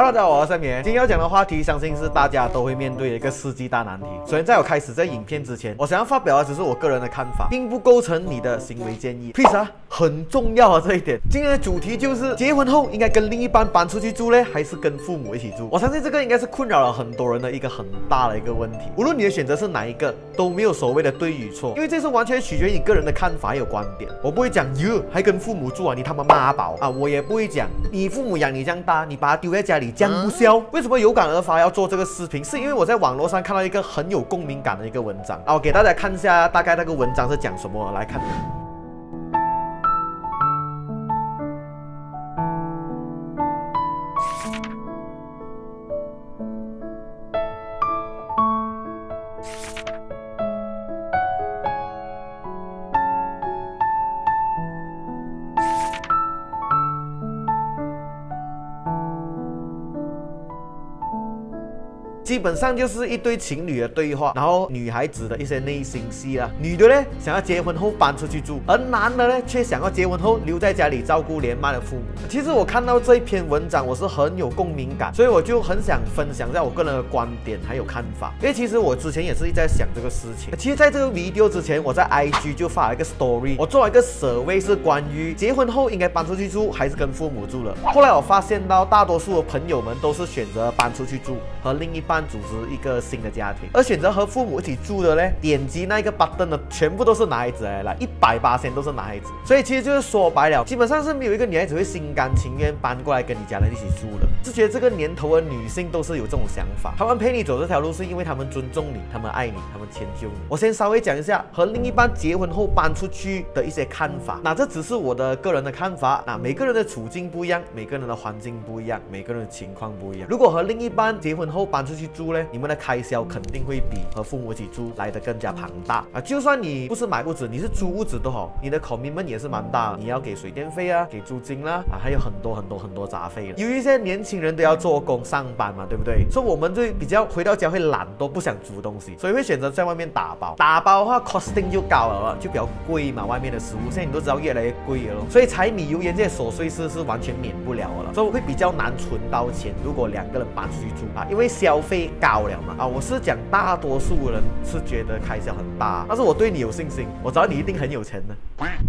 大家好，我是三明。今天要讲的话题，相信是大家都会面对的一个世纪大难题。首先，在我开始这影片之前，我想要发表的只是我个人的看法，并不构成你的行为建议。Please 啊，很重要啊这一点。今天的主题就是结婚后应该跟另一半搬出去住呢，还是跟父母一起住？我相信这个应该是困扰了很多人的一个很大的一个问题。无论你的选择是哪一个，都没有所谓的对与错，因为这是完全取决于你个人的看法还有观点。我不会讲哟，还跟父母住啊，你他妈妈宝啊！我也不会讲你父母养你这样大，你把他丢在家里这样不消。为什么有感而发要做这个视频？是因为我在网络上看到一个很有共鸣感的一个文章啊，我给大家看一下，大概那个文章是讲什么，来看。基本上就是一对情侣的对话，然后女孩子的一些内心戏啦。女的呢想要结婚后搬出去住，而男的呢却想要结婚后留在家里照顾年迈的父母。其实我看到这一篇文章，我是很有共鸣感，所以我就很想分享一下我个人的观点还有看法。因为其实我之前也是一直在想这个事情。其实在这个 video 之前，我在 IG 就发了一个 story，我做了一个 survey 是关于结婚后应该搬出去住还是跟父母住了。后来我发现到大多数的朋友们都是选择搬出去住，和另一半。组织一个新的家庭，而选择和父母一起住的呢，点击那一个 button 的全部都是男孩子来了，一百八千都是男孩子，所以其实就是说白了，基本上是没有一个女孩子会心甘情愿搬过来跟你家人一起住的。是觉得这个年头的女性都是有这种想法，他们陪你走这条路是因为他们尊重你，他们爱你，他们迁就你。我先稍微讲一下和另一半结婚后搬出去的一些看法，那这只是我的个人的看法，那每个人的处境不一样，每个人的环境不一样，每个人的情况不一样。如果和另一半结婚后搬出去，住呢，你们的开销肯定会比和父母一起住来的更加庞大啊！就算你不是买屋子，你是租屋子都好，你的 commitment 也是蛮大，你要给水电费啊，给租金啦，啊，还有很多很多很多杂费。有一些年轻人都要做工上班嘛，对不对？所以我们就比较回到家会懒，都不想煮东西，所以会选择在外面打包。打包的话，costing 就高了，就比较贵嘛，外面的食物现在你都知道越来越贵了，所以柴米油盐这些琐碎事是完全免不了了，所以会比较难存到钱。如果两个人搬出去住啊，因为消费高了。嘛啊，我是讲大多数人是觉得开销很大，但是我对你有信心，我知道你一定很有钱的。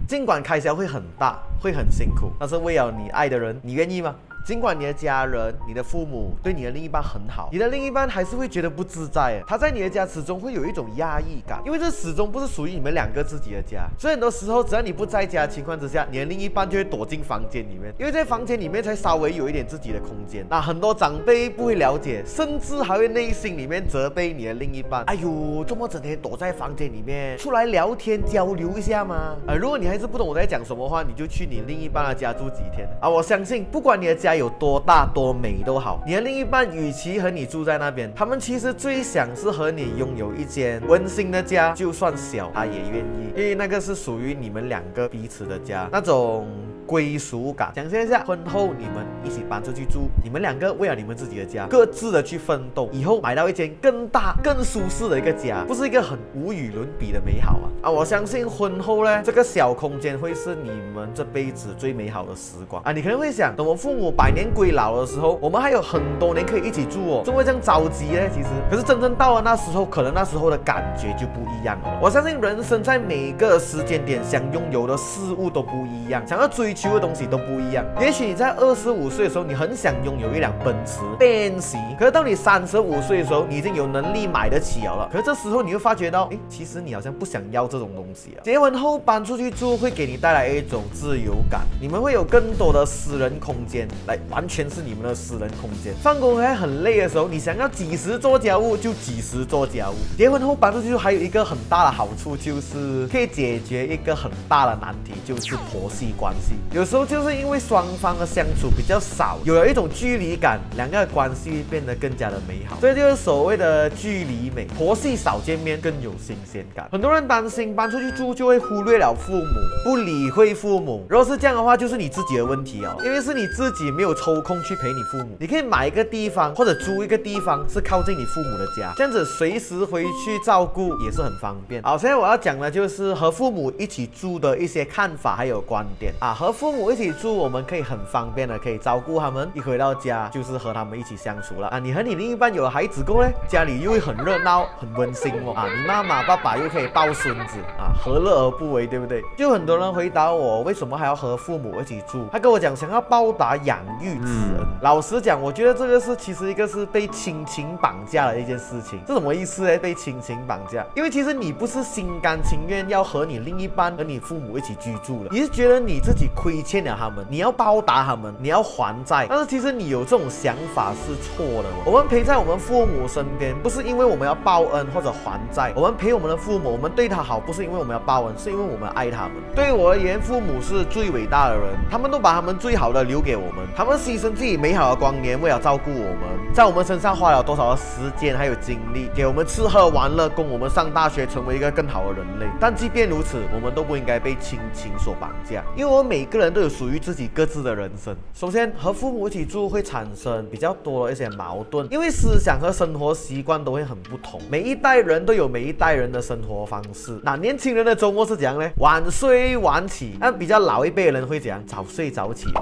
尽管开销会很大，会很辛苦，但是为了你爱的人，你愿意吗？尽管你的家人、你的父母对你的另一半很好，你的另一半还是会觉得不自在。他在你的家始终会有一种压抑感，因为这始终不是属于你们两个自己的家。所以很多时候，只要你不在家的情况之下，你的另一半就会躲进房间里面，因为在房间里面才稍微有一点自己的空间。那很多长辈不会了解，甚至还会内心里面责备你的另一半：“哎呦，这么整天躲在房间里面，出来聊天交流一下吗？”呃，如果你还是不懂我在讲什么话，你就去你另一半的家住几天啊！我相信，不管你的家。有多大多美都好，你的另一半与其和你住在那边，他们其实最想是和你拥有一间温馨的家，就算小，他也愿意，因为那个是属于你们两个彼此的家，那种。归属感，想象一下，婚后你们一起搬出去住，你们两个为了你们自己的家，各自的去奋斗，以后买到一间更大、更舒适的一个家，不是一个很无与伦比的美好啊！啊，我相信婚后呢，这个小空间会是你们这辈子最美好的时光啊！你可能会想，等我父母百年归老的时候，我们还有很多年可以一起住哦，怎么会这样着急呢？其实，可是真正到了那时候，可能那时候的感觉就不一样了。我相信人生在每个时间点想拥有的事物都不一样，想要追求。修的东西都不一样。也许你在二十五岁的时候，你很想拥有一辆奔驰、奔驰。可是到你三十五岁的时候，你已经有能力买得起了。可是这时候你会发觉到，哎，其实你好像不想要这种东西啊。结婚后搬出去住，会给你带来一种自由感。你们会有更多的私人空间，来完全是你们的私人空间。放工回来很累的时候，你想要几时做家务就几时做家务。结婚后搬出去还有一个很大的好处，就是可以解决一个很大的难题，就是婆媳关系。有时候就是因为双方的相处比较少，有了一种距离感，两个关系变得更加的美好。这就是所谓的距离美。婆媳少见面更有新鲜感。很多人担心搬出去住就会忽略了父母，不理会父母。如果是这样的话，就是你自己的问题哦，因为是你自己没有抽空去陪你父母。你可以买一个地方或者租一个地方是靠近你父母的家，这样子随时回去照顾也是很方便。好，现在我要讲的就是和父母一起住的一些看法还有观点啊，和。和父母一起住，我们可以很方便的可以照顾他们，一回到家就是和他们一起相处了啊。你和你另一半有了孩子过呢，家里又会很热闹、很温馨哦啊。你妈妈、爸爸又可以抱孙子啊，何乐而不为，对不对？就很多人回答我，为什么还要和父母一起住？他跟我讲，想要报答养育之恩。老实讲，我觉得这个是其实一个是被亲情绑架的一件事情。这什么意思呢？被亲情绑架？因为其实你不是心甘情愿要和你另一半和你父母一起居住的，你是觉得你自己亏欠了他们，你要报答他们，你要还债。但是其实你有这种想法是错的。我们陪在我们父母身边，不是因为我们要报恩或者还债。我们陪我们的父母，我们对他好，不是因为我们要报恩，是因为我们爱他们。对我而言，父母是最伟大的人，他们都把他们最好的留给我们，他们牺牲自己美好的光年，为了照顾我们，在我们身上花了多少的时间还有精力，给我们吃喝玩乐，供我们上大学，成为一个更好的人类。但即便如此，我们都不应该被亲情所绑架，因为我每个人都有属于自己各自的人生。首先，和父母一起住会产生比较多的一些矛盾，因为思想和生活习惯都会很不同。每一代人都有每一代人的生活方式。那年轻人的周末是怎样呢？晚睡晚起。那比较老一辈人会怎样？早睡早起嘛。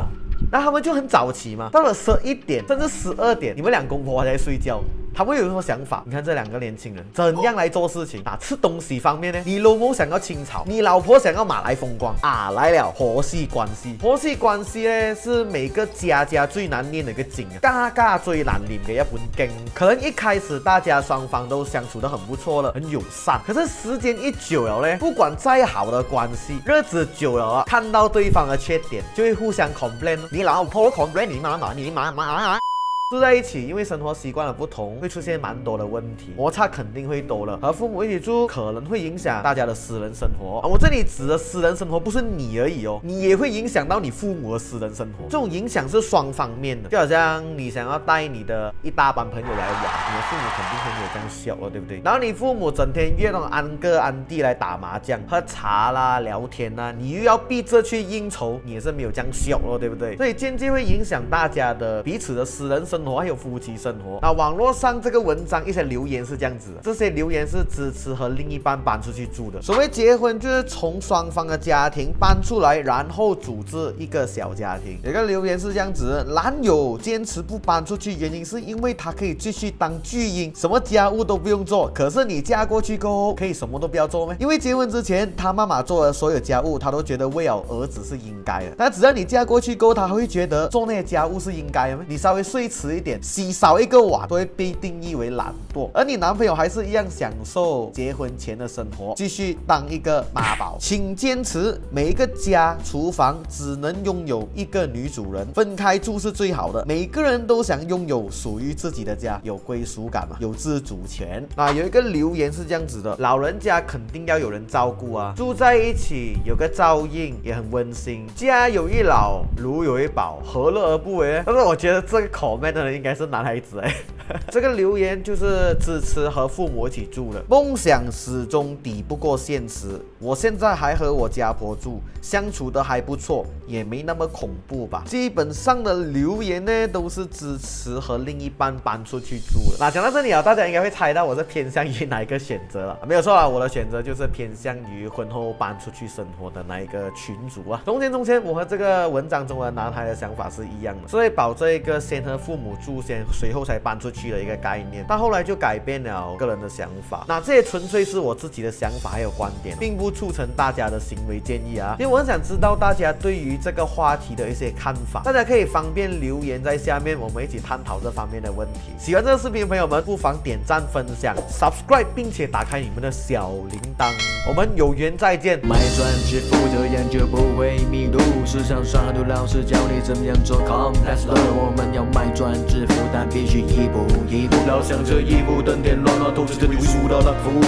那他们就很早起嘛，到了十一点甚至十二点，你们两公婆还在睡觉。他会有什么想法？你看这两个年轻人怎样来做事情啊？吃东西方面呢？你老公想要清炒，你老婆想要马来风光啊！来了，婆媳关系，婆媳关系呢是每个家家最难念的一个经啊，嘎嘎最难念的一本经。可能一开始大家双方都相处的很不错了，很友善。可是时间一久了呢，不管再好的关系，日子久了啊，看到对方的缺点，就会互相 complain。你老婆 complain 你妈妈，你妈妈。住在一起，因为生活习惯的不同，会出现蛮多的问题，摩擦肯定会多了。和父母一起住，可能会影响大家的私人生活。啊我这里指的私人生活，不是你而已哦，你也会影响到你父母的私人生活。这种影响是双方面的，就好像你想要带你的一大帮朋友来玩，你的父母肯定会没有这样笑了，对不对？然后你父母整天约那种安哥安弟来打麻将、喝茶啦、聊天啦，你又要逼着去应酬，你也是没有这样笑了，对不对？所以间接会影响大家的彼此的私人生。生活还有夫妻生活。那网络上这个文章一些留言是这样子，这些留言是支持和另一半搬出去住的。所谓结婚就是从双方的家庭搬出来，然后组织一个小家庭。有个留言是这样子：男友坚持不搬出去，原因是因为他可以继续当巨婴，什么家务都不用做。可是你嫁过去过后，可以什么都不要做吗？因为结婚之前他妈妈做的所有家务，他都觉得为了儿子是应该的。但只要你嫁过去过后，他会觉得做那些家务是应该的吗？你稍微睡迟。一点洗少一个碗都会被定义为懒惰，而你男朋友还是一样享受结婚前的生活，继续当一个妈宝。请坚持，每一个家厨房只能拥有一个女主人，分开住是最好的。每个人都想拥有属于自己的家，有归属感嘛，有自主权。啊，有一个留言是这样子的：老人家肯定要有人照顾啊，住在一起有个照应也很温馨。家有一老，如有一宝，何乐而不为？但是我觉得这个口这人应该是男孩子哎，这个留言就是支持和父母一起住的。梦想始终抵不过现实。我现在还和我家婆住，相处的还不错，也没那么恐怖吧。基本上的留言呢都是支持和另一半搬出去住的。那讲到这里啊，大家应该会猜到我是偏向于哪一个选择了？没有错啊，我的选择就是偏向于婚后搬出去生活的那一个群主啊。中间中间，我和这个文章中的男孩的想法是一样的，所以保这一个先和父母。住先，随后才搬出去的一个概念，但后来就改变了个人的想法。那这些纯粹是我自己的想法还有观点，并不促成大家的行为建议啊。因为我想知道大家对于这个话题的一些看法，大家可以方便留言在下面，我们一起探讨这方面的问题。喜欢这个视频的朋友们，不妨点赞、分享、subscribe，并且打开你们的小铃铛。我们有缘再见。买砖致富，这样就不会迷路。市场上很多老师教你怎么样做 complex，我们要买砖。致富，但必须一步一步。老想着一步登天，乱乱投资，就会输到那副。